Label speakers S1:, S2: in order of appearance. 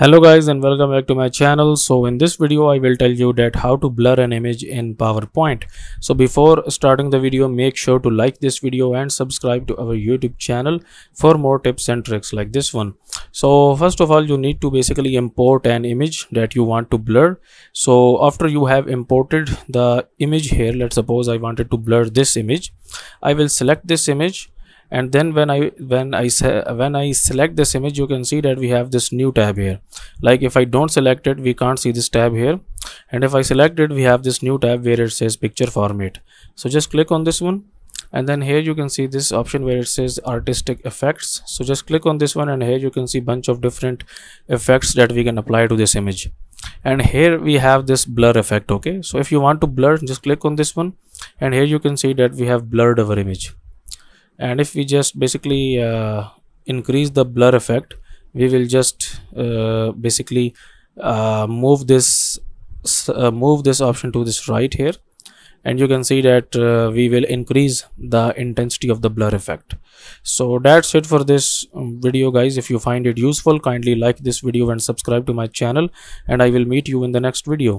S1: hello guys and welcome back to my channel. So in this video i will tell you that how to blur an image in powerpoint. So before starting the video make sure to like this video and subscribe to our youtube channel for more tips and tricks like this one. So first of all you need to basically import an image that you want to blur. So after you have imported the image here let's suppose i wanted to blur this image i will select this image and then when i when i say when i select this image you can see that we have this new tab here. Like if i don't select it we can't see this tab here. And if i select it we have this new tab where it says picture format. So just click on this one. And then here you can see this option where it says artistic effects. So just click on this one and here you can see bunch of different effects that we can apply to this image. And here we have this blur effect okay? So if you want to blur just click on this one. And here you can see that we have blurred our image and if we just basically uh, increase the blur effect we will just uh, basically uh, move this uh, move this option to this right here. And you can see that uh, we will increase the intensity of the blur effect. So that's it for this um, video guys. If you find it useful kindly like this video and subscribe to my channel. And i will meet you in the next video